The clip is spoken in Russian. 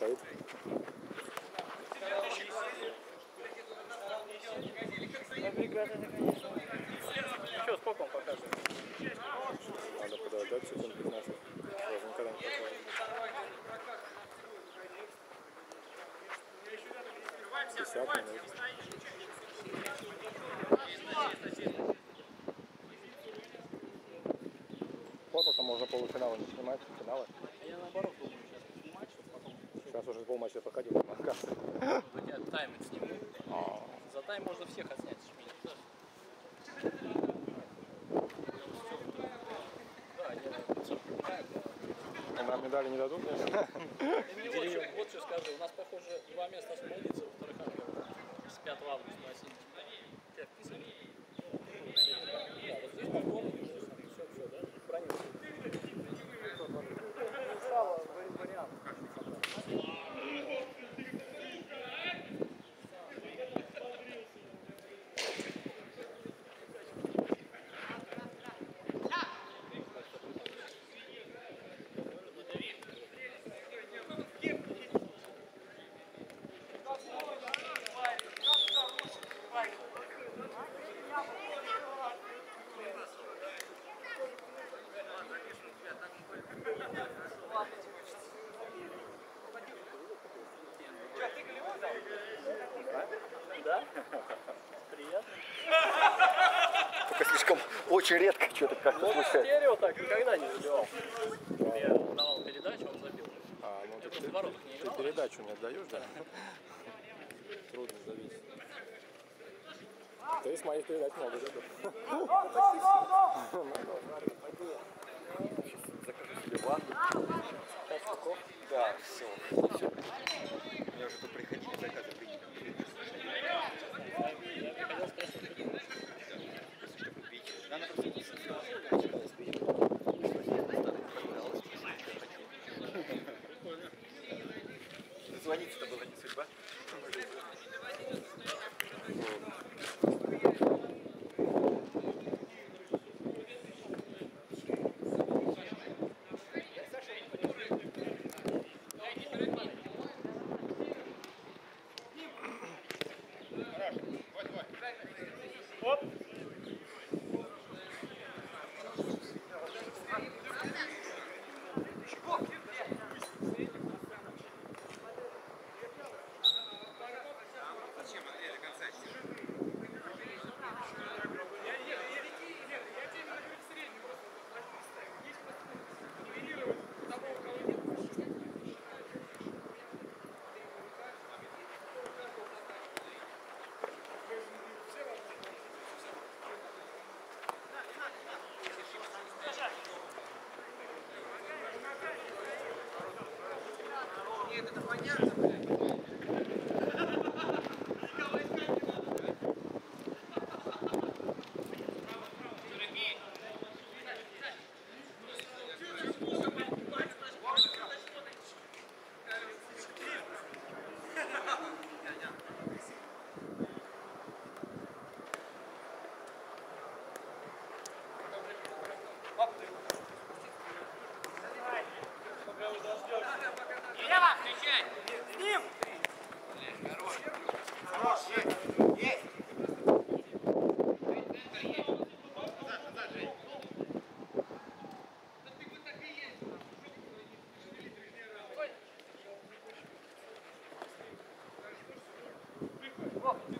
Что, сколько он показывает? Надо подождать секунд 15. Должен когда. Десятый минут. Вот можно полуфинала не снимать, финалы. А я наоборот думаю, Сейчас уже полматча проходил, на кассе. у тебя тайм сниму. За тайм можно всех отснять. Я нам медали не дадут? вот, что, вот скажу, у нас, похоже, два места освободится, во-вторых. С 5 августа на Да? Приятно. Только слишком очень редко что-то как-то Ну, случается. стерео так никогда не забивал. Я давал передачу, он забил. А, ну Я ты, не ты передачу не отдаешь, да? Трудно зависеть. Ты с моих передач много. Да, все. Мне уже приходили заказы приняли. Звонить-то было не судьба. это понятно, блядь. Go.